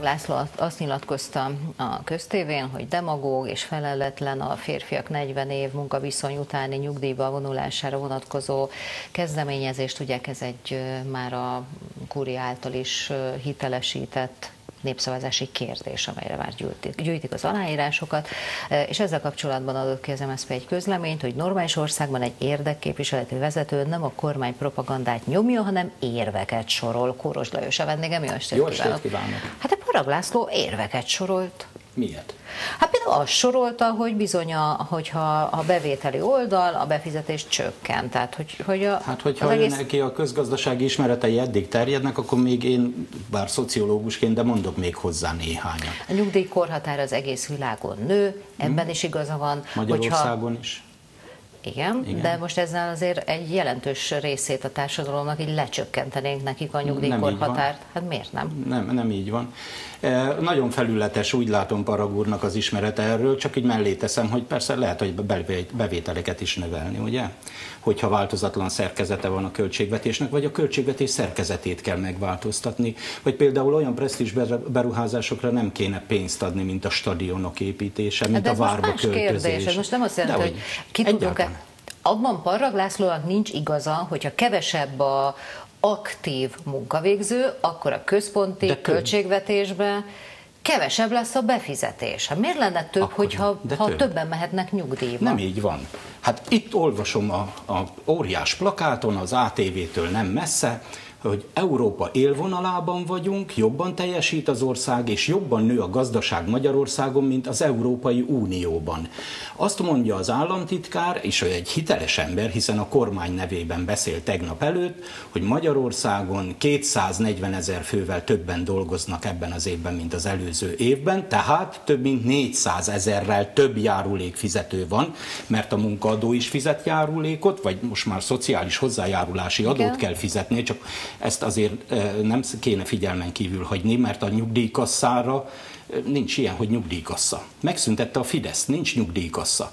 László azt nyilatkozta a köztévén, hogy demagóg és felelletlen a férfiak 40 év munkaviszony utáni nyugdíjba vonulására vonatkozó kezdeményezést. Ugye ez egy már a Kúri által is hitelesített népszavazási kérdés, amelyre már gyűjtik, gyűjtik az aláírásokat, és ezzel kapcsolatban adott ki az MSZP egy közleményt, hogy normális országban egy érdekképviseleti vezető nem a kormány propagandát nyomja, hanem érveket sorol. Kóros Lajos, a vendégem, jó estét Jó estét kívánok! Hát a Parag László érveket sorolt. Miért? Hát például azt sorolta, hogy bizony, a, hogyha a bevételi oldal, a befizetés csökkent. Tehát, hogy, hogy a, hát, hogyha egész... neki a közgazdasági ismeretei eddig terjednek, akkor még én, bár szociológusként, de mondok még hozzá néhányat. A nyugdíjkorhatár az egész világon nő, ebben hmm. is igaza van. Magyarországon hogyha... is. Igen, Igen, de most ezzel azért egy jelentős részét a társadalomnak így lecsökkentenénk nekik a nyugdíjkorhatárt. Hát miért nem? Nem, nem így van. E, nagyon felületes, úgy látom Paragúrnak az ismerete erről, csak így mellé teszem, hogy persze lehet, hogy bevételeket is növelni, ugye? Hogyha változatlan szerkezete van a költségvetésnek, vagy a költségvetés szerkezetét kell megváltoztatni, vagy például olyan presztízs beruházásokra nem kéne pénzt adni, mint a stadionok építése, mint hát a várba költözés. Kérdés. Ez most nem azt jelenti, hogy ki tudunk-e abban Parrag Lászlónak nincs igaza, hogyha kevesebb a, aktív munkavégző, akkor a központi De költségvetésbe kevesebb lesz a befizetés. Hát miért lenne több, akkor hogyha ha több. többen mehetnek nyugdíjba? Nem így van. Hát itt olvasom a, a óriás plakáton, az ATV-től nem messze, hogy Európa élvonalában vagyunk, jobban teljesít az ország, és jobban nő a gazdaság Magyarországon, mint az Európai Unióban. Azt mondja az államtitkár, és ő egy hiteles ember, hiszen a kormány nevében beszél tegnap előtt, hogy Magyarországon 240 ezer fővel többen dolgoznak ebben az évben, mint az előző évben, tehát több mint 400 ezerrel több járulékfizető van, mert a munkaadó is fizet járulékot, vagy most már szociális hozzájárulási adót Igen. kell fizetni, csak ezt azért nem kéne figyelmen kívül hagyni, mert a nyugdíjkasszára nincs ilyen, hogy nyugdíjkassa. Megszüntette a Fidesz, nincs nyugdíjkassa.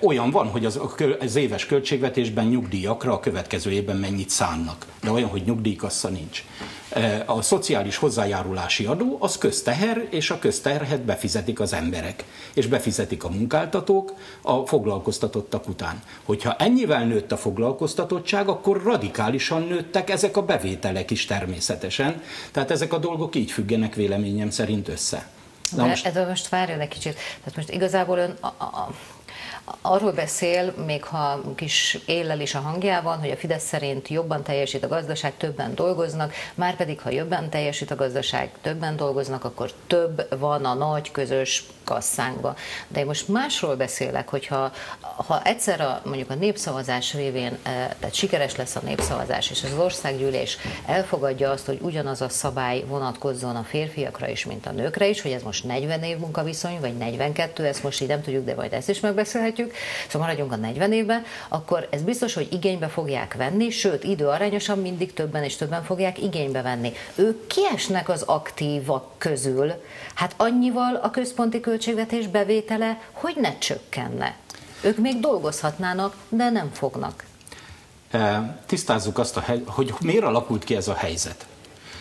Olyan van, hogy az, az éves költségvetésben nyugdíjakra a következő évben mennyit szánnak, de olyan, hogy nyugdíjkassa nincs. A szociális hozzájárulási adó az közteher, és a közterhet befizetik az emberek, és befizetik a munkáltatók a foglalkoztatottak után. Hogyha ennyivel nőtt a foglalkoztatottság, akkor radikálisan nőttek ezek a bevételek is természetesen. Tehát ezek a dolgok így függenek véleményem szerint össze. Na most... Ez most várjon egy kicsit. Tehát most igazából ön a, a, arról beszél, még ha kis éllel is a hangjában, hogy a Fidesz szerint jobban teljesít a gazdaság, többen dolgoznak, már pedig ha jobban teljesít a gazdaság, többen dolgoznak, akkor több van a nagy közös kasszánkba. De én most másról beszélek, hogyha ha egyszer a, mondjuk a népszavazás révén, eh, tehát sikeres lesz a népszavazás, és az országgyűlés elfogadja azt, hogy ugyanaz a szabály vonatkozzon a férfiakra is, mint a nőkre is, hogy ez most 40 év munkaviszony, vagy 42, ezt most így nem tudjuk, de majd ezt is megbeszélhetjük, szóval maradjunk a 40 évben, akkor ez biztos, hogy igénybe fogják venni, sőt, időarányosan mindig többen és többen fogják igénybe venni. Ők kiesnek az aktívak közül, hát annyival a központi költségvetés bevétele, hogy ne csökkenne. Ők még dolgozhatnának, de nem fognak. Tisztázzuk azt, a hely, hogy miért alakult ki ez a helyzet.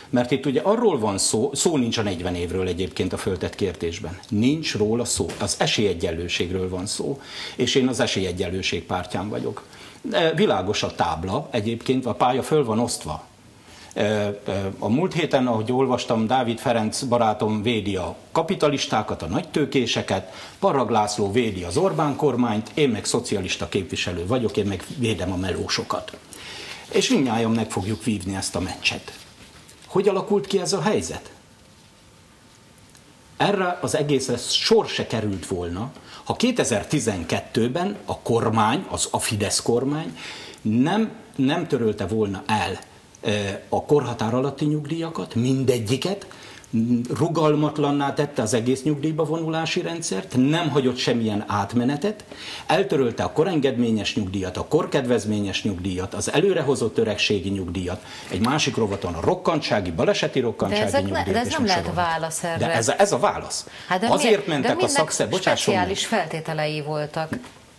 Mert itt ugye arról van szó, szó nincs a 40 évről egyébként a föltett kérdésben. Nincs róla szó. Az esélyegyenlőségről van szó. És én az esélyegyenlőség pártján vagyok. Világos a tábla egyébként, a pálya föl van osztva. A múlt héten, ahogy olvastam, Dávid Ferenc barátom védi a kapitalistákat, a nagytőkéseket, Parag László védi az Orbán kormányt, én meg szocialista képviselő vagyok, én meg védem a melósokat. És mindnyájan meg fogjuk vívni ezt a meccset. Hogy alakult ki ez a helyzet? Erre az egészre sor se került volna, ha 2012-ben a kormány, az a Fidesz kormány nem, nem törölte volna el a korhatár alatti nyugdíjakat, mindegyiket, rugalmatlanná tette az egész nyugdíjba vonulási rendszert, nem hagyott semmilyen átmenetet, eltörölte a korengedményes nyugdíjat, a korkedvezményes nyugdíjat, az előrehozott öregségi nyugdíjat, egy másik rovaton a rokkantsági, baleseti rokkantsági de nyugdíjat. De ez nem lehet válasz erre. De ez, ez a válasz. Hát de Azért miért? mentek de a szakszer, speciális feltételei voltak.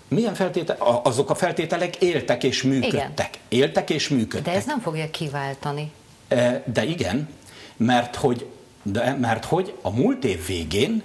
Milyen feltételek? Azok a feltételek éltek és működtek. Igen. Éltek és működtek. De ez nem fogja kiváltani. De igen, mert hogy de mert hogy a múlt év végén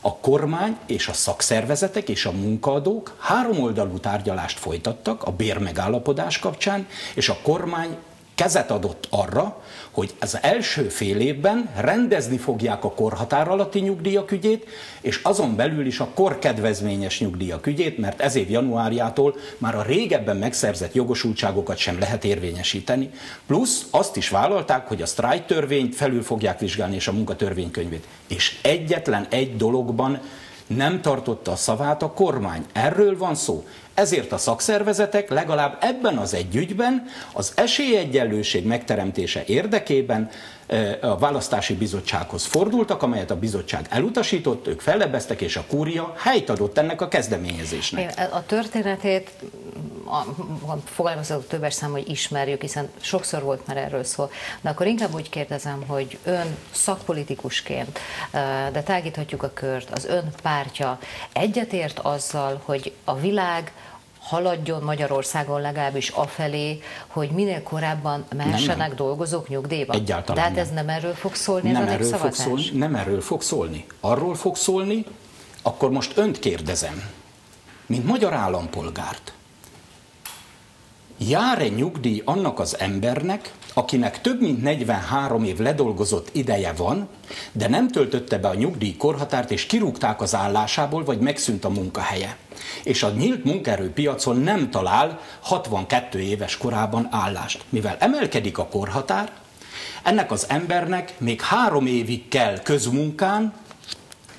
a kormány és a szakszervezetek és a munkaadók háromoldalú tárgyalást folytattak a bérmegállapodás kapcsán, és a kormány kezet adott arra, hogy az első fél évben rendezni fogják a korhatár alatti nyugdíjak ügyét, és azon belül is a korkedvezményes nyugdíjak ügyét, mert ez év januárjától már a régebben megszerzett jogosultságokat sem lehet érvényesíteni. Plusz azt is vállalták, hogy a sztrájk törvényt felül fogják vizsgálni, és a munkatörvénykönyvét. És egyetlen egy dologban nem tartotta a szavát a kormány. Erről van szó. Ezért a szakszervezetek legalább ebben az egy ügyben az esélyegyenlőség megteremtése érdekében a választási bizottsághoz fordultak, amelyet a bizottság elutasított, ők fellebeztek, és a kúria helyt adott ennek a kezdeményezésnek. A történetét fogalmazok többes szám, hogy ismerjük, hiszen sokszor volt már erről szó. De akkor inkább úgy kérdezem, hogy ön szakpolitikusként, de tágíthatjuk a kört, az ön pártja egyetért azzal, hogy a világ haladjon Magyarországon legalábbis afelé, hogy minél korábban mehessenek nem, nem. dolgozók nyugdíjba? Egyáltalán Tehát ez nem erről fog szólni nem ez a erről fog szólni, Nem erről fog szólni. Arról fog szólni, akkor most önt kérdezem, mint magyar állampolgárt. Jár-e nyugdíj annak az embernek, akinek több mint 43 év ledolgozott ideje van, de nem töltötte be a nyugdíj korhatárt, és kirúgták az állásából, vagy megszűnt a munkahelye. És a nyílt munkaerőpiacon nem talál 62 éves korában állást. Mivel emelkedik a korhatár, ennek az embernek még három évig kell közmunkán,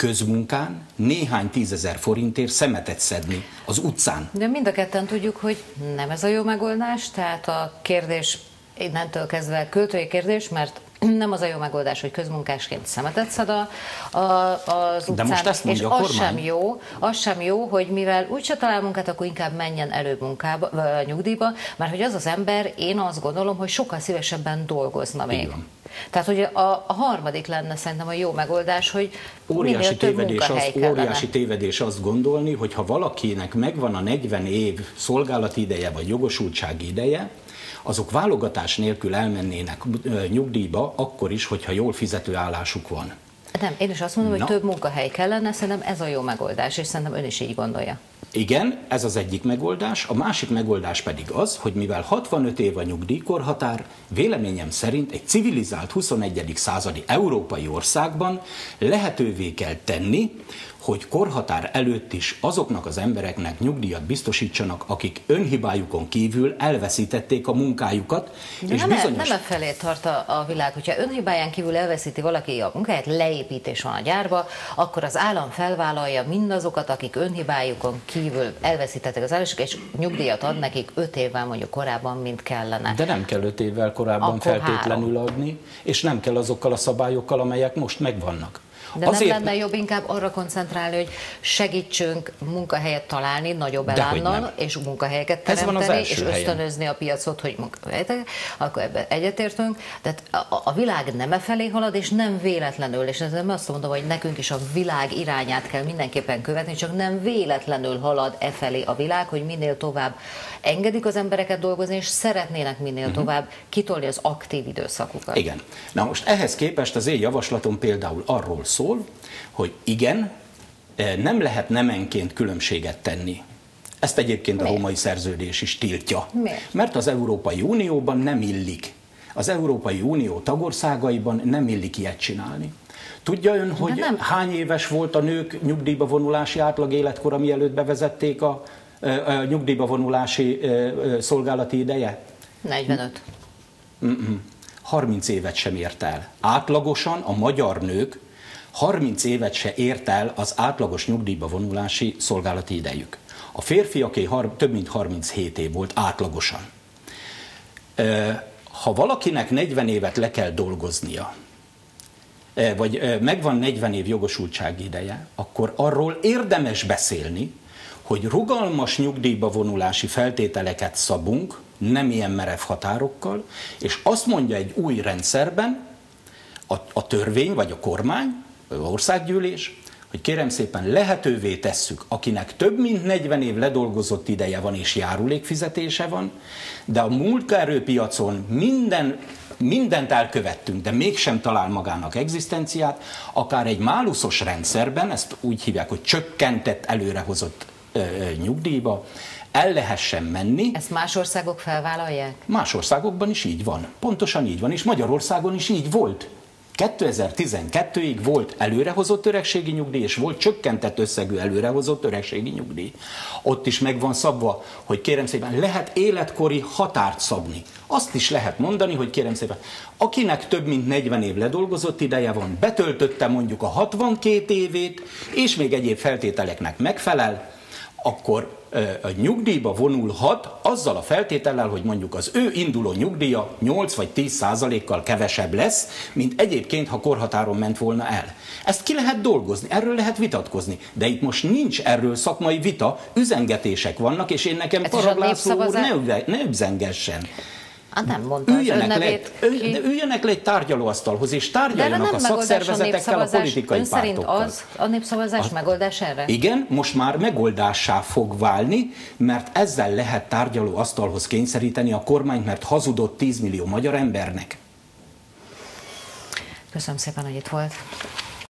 közmunkán néhány tízezer forintért szemetet szedni az utcán. De mind a ketten tudjuk, hogy nem ez a jó megoldás, tehát a kérdés innentől kezdve költői kérdés, mert nem az a jó megoldás, hogy közmunkásként szemetet szed a, a, az utcán, De most ezt és az sem jó, az sem jó, hogy mivel úgyse talál munkát, akkor inkább menjen előbb munkába, nyugdíjba, mert hogy az az ember, én azt gondolom, hogy sokkal szívesebben dolgozna még. Igen. Tehát, hogy a, a harmadik lenne szerintem a jó megoldás, hogy óriási több tévedés az, Óriási tévedés azt gondolni, hogy ha valakinek megvan a 40 év szolgálati ideje vagy jogosultsági ideje, azok válogatás nélkül elmennének nyugdíjba, akkor is, hogyha jól fizető állásuk van. Nem, én is azt mondom, Na. hogy több munkahely kellene, szerintem ez a jó megoldás, és szerintem ön is így gondolja. Igen, ez az egyik megoldás. A másik megoldás pedig az, hogy mivel 65 év a nyugdíjkorhatár, véleményem szerint egy civilizált 21. századi európai országban lehetővé kell tenni, hogy korhatár előtt is azoknak az embereknek nyugdíjat biztosítsanak, akik önhibájukon kívül elveszítették a munkájukat. De és nem, e- bizonyos... nem e felé tart a, a világ, hogyha önhibáján kívül elveszíti valaki a munkáját, leépítés van a gyárba, akkor az állam felvállalja mindazokat, akik önhibájukon kívül elveszítettek az állások, és nyugdíjat ad nekik öt évvel mondjuk korábban, mint kellene. De nem kell öt évvel korábban akkor feltétlenül három. adni, és nem kell azokkal a szabályokkal, amelyek most megvannak. De Azért... nem lenne jobb inkább arra koncentrálni, hogy segítsünk munkahelyet találni nagyobb elánnal, és munkahelyeket teremteni, és ösztönözni helyen. a piacot, hogy munkahelyet, akkor ebben egyetértünk. Tehát a, a világ nem e felé halad, és nem véletlenül, és ez nem azt mondom, hogy nekünk is a világ irányát kell mindenképpen követni, csak nem véletlenül halad e felé a világ, hogy minél tovább engedik az embereket dolgozni, és szeretnének minél uh-huh. tovább kitolni az aktív időszakukat. Igen. Na most ehhez képest az én javaslatom például arról szól, hogy igen, eh, nem lehet nemenként különbséget tenni. Ezt egyébként Miért? a római szerződés is tiltja. Miért? Mert az Európai Unióban nem illik. Az Európai Unió tagországaiban nem illik ilyet csinálni. Tudja ön, hogy nem. hány éves volt a nők nyugdíjba vonulási átlag életkora, mielőtt bevezették a a nyugdíjba vonulási szolgálati ideje? 45. Mm-mm. 30 évet sem ért el. Átlagosan a magyar nők 30 évet se ért el az átlagos nyugdíjba vonulási szolgálati idejük. A férfiaké több mint 37 év volt átlagosan. Ha valakinek 40 évet le kell dolgoznia, vagy megvan 40 év jogosultsági ideje, akkor arról érdemes beszélni, hogy rugalmas nyugdíjba vonulási feltételeket szabunk, nem ilyen merev határokkal, és azt mondja egy új rendszerben a, a törvény vagy a kormány, országgyűlés, hogy kérem szépen lehetővé tesszük, akinek több mint 40 év ledolgozott ideje van és járulékfizetése van, de a munkaerőpiacon minden mindent elkövettünk, de mégsem talál magának egzisztenciát, akár egy máluszos rendszerben, ezt úgy hívják, hogy csökkentett, előrehozott ö, nyugdíjba, el lehessen menni. Ezt más országok felvállalják? Más országokban is így van. Pontosan így van, és Magyarországon is így volt. 2012-ig volt előrehozott öregségi nyugdíj, és volt csökkentett összegű előrehozott öregségi nyugdíj. Ott is meg van szabva, hogy kérem szépen, lehet életkori határt szabni. Azt is lehet mondani, hogy kérem szépen, akinek több mint 40 év ledolgozott ideje van, betöltötte mondjuk a 62 évét, és még egyéb feltételeknek megfelel, akkor a nyugdíjba vonulhat azzal a feltétellel, hogy mondjuk az ő induló nyugdíja 8 vagy 10 százalékkal kevesebb lesz, mint egyébként, ha korhatáron ment volna el. Ezt ki lehet dolgozni, erről lehet vitatkozni, de itt most nincs erről szakmai vita, üzengetések vannak, és én nekem Paraglászló úr ne, ne üzengessen. Hát nem mondta üljenek az le, ki... de üljenek le egy tárgyalóasztalhoz, és tárgyaljanak a szakszervezetekkel, a, a politikai Ön szerint az a népszavazás a... megoldás erre? Igen, most már megoldássá fog válni, mert ezzel lehet tárgyalóasztalhoz kényszeríteni a kormányt, mert hazudott 10 millió magyar embernek. Köszönöm szépen, hogy itt volt.